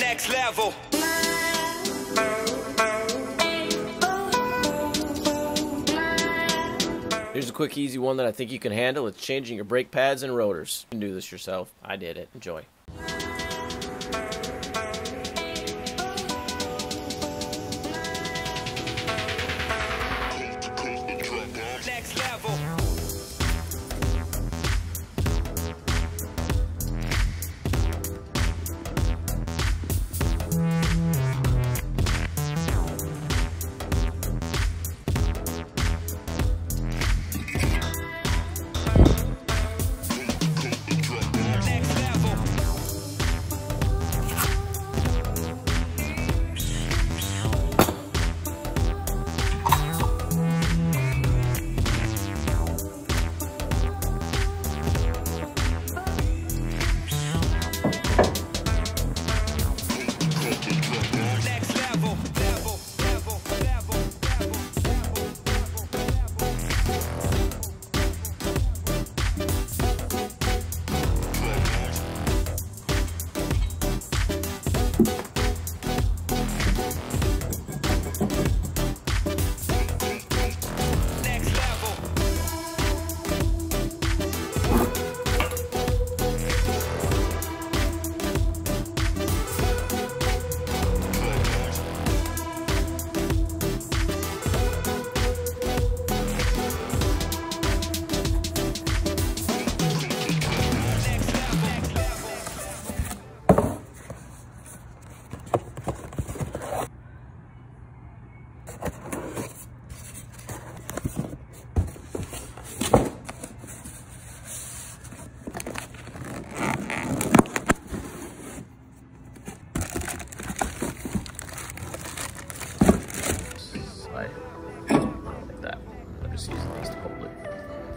Next level. Here's a quick, easy one that I think you can handle. It's changing your brake pads and rotors. You can do this yourself. I did it. Enjoy. season is to hold it.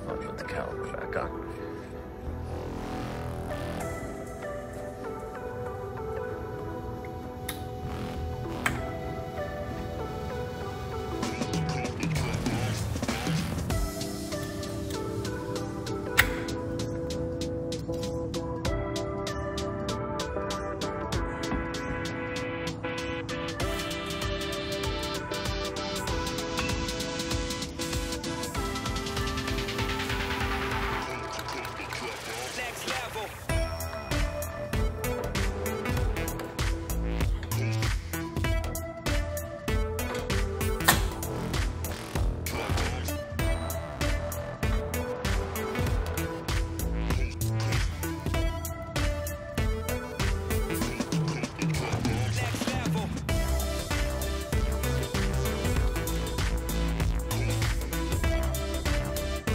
I'll put the caliber back on.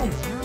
Boom!